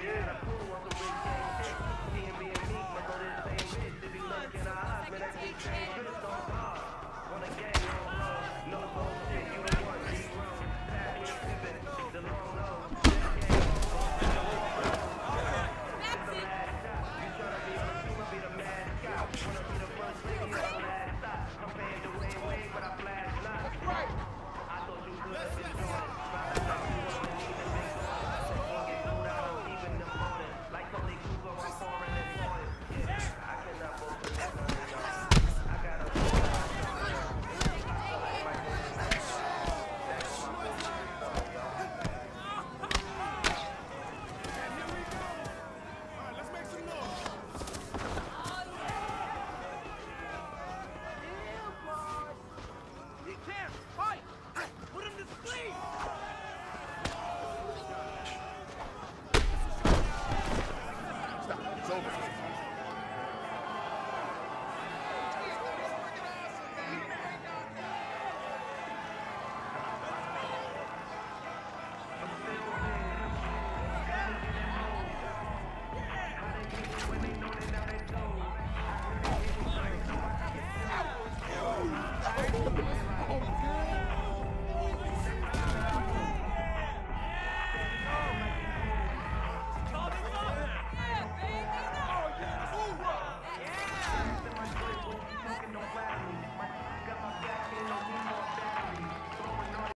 Yeah.